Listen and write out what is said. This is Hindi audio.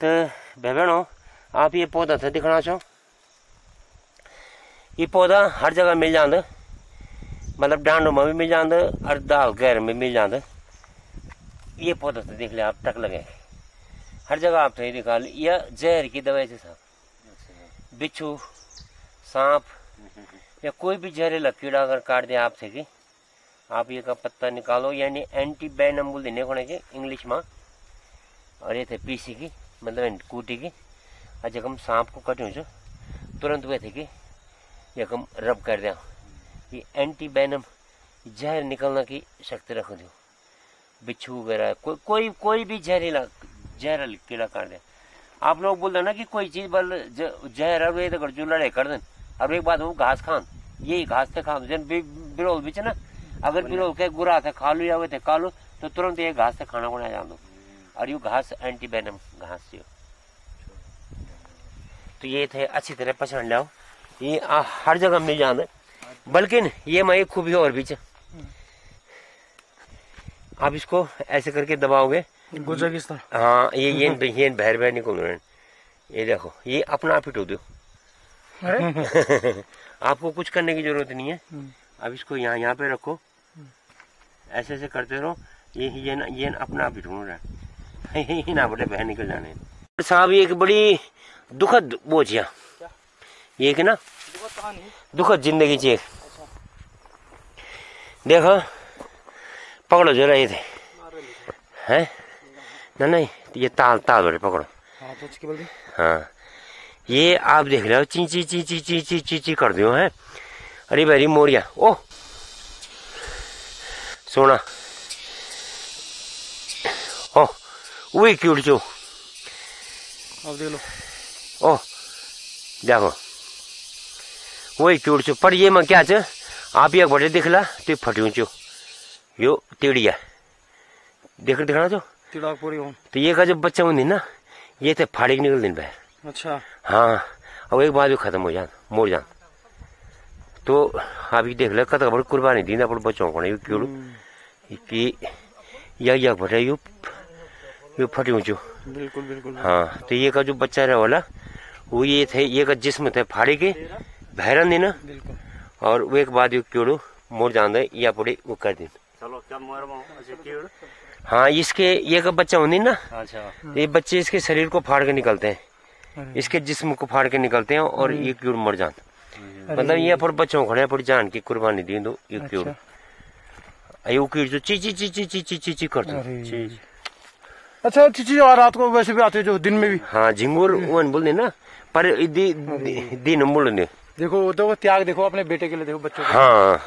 तो भाई आप ये पौधा था दिखना चाहो ये पौधा हर जगह मिल जाता मतलब डांडों में भी मिल जाता और दाल गैर में मिल जाता ये पौधा तो देख ले, आप टक लगे। हर जगह आप तो दिखा यह जहर की दवाई से साहब बिच्छू, सांप, या कोई भी जहरीला कीड़ा अगर काट दे आपसे की, आप ये का पत्ता निकालो, यानी एंटी बैनम बोल देने को, इंग्लिश में, और ये थे पीसी की। मतलब कूटी की और जब सांप को कटूँ छो तुरंत वे थे कि यक हम रब कर दिया ये एंटी बैनम जहर निकलने की शक्ति रख दो। बिच्छू वगैरह कोई कोई कोई भी जहरीला जहर कीड़ा काट दे। आप लोग बोल रहे ना कि कोई चीज़ बल जहर और ये तो जो लड़ाई कर दें। और एक बात वो घास खान यही घास से खान जन बिरोल बीच ना अगर बिरोल के गुरा थे खा लो या वे थे खा लो तो तुरंत ये घास से खाना बना जान दो। और यू घास एंटी बैनम घास थी तो ये थे अच्छी तरह पहचान लाओ। ये आ, हर जगह मिल जाना बल्कि ये मैं एक खूबी और भी आप इसको ऐसे करके दबाओगे। गुजर किस तरह। हाँ ये ये ये बहर बहर निकल रहे ये देखो ये अपना आप ही टो दो। आपको कुछ करने की ज़रूरत नहीं है। हम्म। अब इसको यहाँ यहाँ पे रखो। ऐसे ऐसे करते रहो। ये ये ये अपना आप ही ढूंढ रहा है। ये ना बड़े बहन निकल जाने। साहब ये एक बड़ी दुखद बोझिया ये एक ना दुखद ज़िंदगी ची एक। देखो पकड़ो जरा ये थे हैं? ना नहीं ये ताल ताल बड़े पकड़ो। हाँ तो हाँ। ये आप देख रहे हो ची ची ची ची ची ची ची ची कर दियो है? अरे भाई मोरिया। ओ! सोना ओ वही क्यूट चो अब देख लो। ओ देखो। वही क्यूट चो पर ये में क्या छ आप एक बड़े दिखला तो फटियो चो यो टेड़िया देख दिखना चो तिड़ाक पूरी हो। तो ये का जो बच्चा होंगे ना ये थे फाड़ी निकल दिन बाहर अच्छा। हाँ अब एक बार भी खत्म हो जान मोड़ जान। तो अभी देख ले कत बड़ी कुर्बानी दी ना बच्चों को नहीं क्यों कि या या बटे यू ये फट ऊँचू बिल्कुल बिल्कुल हाँ तो ये का जो बच्चा रहा वाला वो ये थे ये का जिस्म थे फाड़ी के भैरन देना और वो एक बाद क्यों मोर जान दे या पूरे वो कर दिन हाँ इसके ये का बच्चा होने ना अच्छा ये बच्चे इसके शरीर को फाड़ के निकलते हैं इसके जिस्म को फाड़ के निकलते हैं और ये क्यों मर जान मतलब ये पर बच्चों खड़े पर जान की कुर्बानी दी दो ये क्यूर ये क्यूर जो ची ची ची ची ची ची ची कर दो अच्छा चीची और रात को वैसे भी आते हैं जो दिन में भी? हाँ झिंगुर वन बोलते ना पर दी- दिन बोलने। देखो वो देखो त्याग देखो अपने बेटे के लिए देखो बच्चों हाँ।